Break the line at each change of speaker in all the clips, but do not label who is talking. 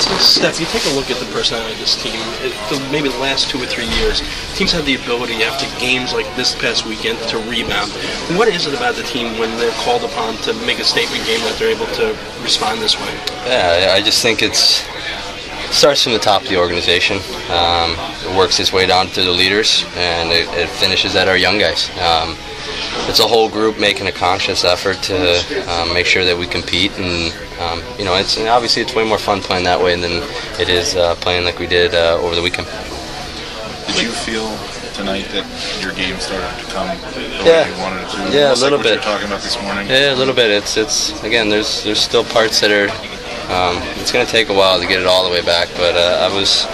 So, Steph, you take a look at the personality of this team. It, the, maybe the last two or three years, teams have the ability after games like this past weekend to rebound. What is it about the team when they're called upon to make a statement game that they're able to respond this way?
Yeah, I just think it's starts from the top of the organization. Um, it works its way down to the leaders, and it, it finishes at our young guys. Um, it's a whole group making a conscious effort to um, make sure that we compete, and um, you know, it's obviously it's way more fun playing that way than it is uh, playing like we did uh, over the weekend.
Did you feel tonight that your game started to come the
Yeah.
way you wanted it to?
Yeah, a little
like
bit.
were talking about this morning.
Yeah, a little bit. It's it's again. There's there's still parts that are. Um, it's going to take a while to get it all the way back, but uh, I was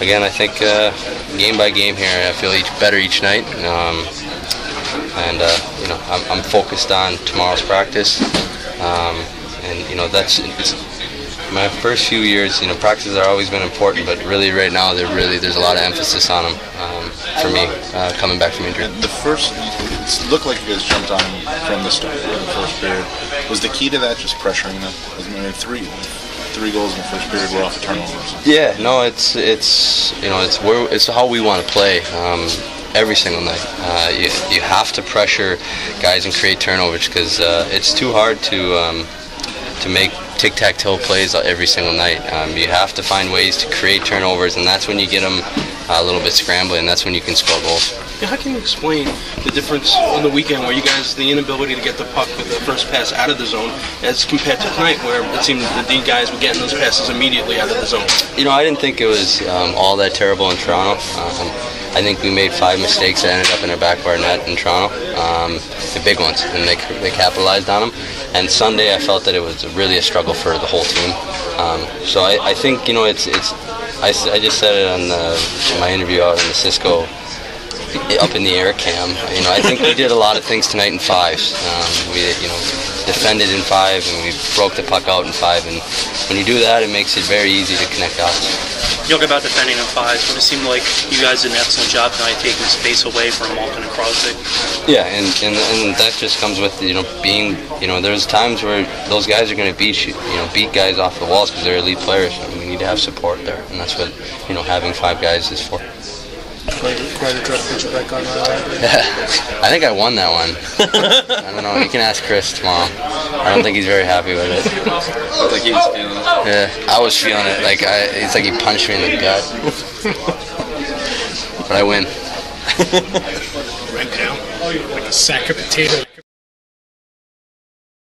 again. I think uh, game by game here, I feel each better each night, um, and uh, you know I'm, I'm focused on tomorrow's practice, um, and you know that's my first few years. You know practices have always been important, but really right now they're really there's a lot of emphasis on them um, for me uh, coming back from injury.
And the first, it looked like you guys jumped on from the start the first period. Was the key to that just pressuring them? I mean, three, three goals in the first period were off of turnovers.
Yeah, no, it's it's you know it's where it's how we want to play um, every single night. Uh, you you have to pressure guys and create turnovers because uh, it's too hard to um, to make tic-tac-toe plays every single night. Um, you have to find ways to create turnovers, and that's when you get them a little bit scrambling. and That's when you can score goals.
Yeah, How can you explain the difference on the weekend where you guys, the inability to get the puck with the first pass out of the zone as compared to tonight where it seemed that the guys were getting those passes immediately out of the zone?
You know, I didn't think it was um, all that terrible in Toronto. Um, I think we made five mistakes that ended up in our back of our net in Toronto, um, the big ones, and they, they capitalized on them. And Sunday, I felt that it was really a struggle for the whole team. Um, so I, I think you know it's it's. I, I just said it on the, my interview out in the Cisco up in the air cam. You know, I think we did a lot of things tonight in fives. Um, we, you know, defended in five and we broke the puck out in five. And when you do that, it makes it very easy to connect dots.
You talk about defending in fives, but it seemed like you guys did an excellent job tonight taking space away from Malkin and Crosby.
Yeah, and, and and that just comes with you know being you know there's times where those guys are going to beat you you know beat guys off the walls because they're elite players and we need to have support there and that's what you know having five guys is for.
Quite, quite a drug put back on my lap.
I think I won that one. I don't know. You can ask Chris tomorrow. I don't think he's very happy with it.
Like he was feeling it.
Yeah, I was feeling it. Like I, it's like he punched me in the gut. but I win.
Right now, like a sack of potatoes.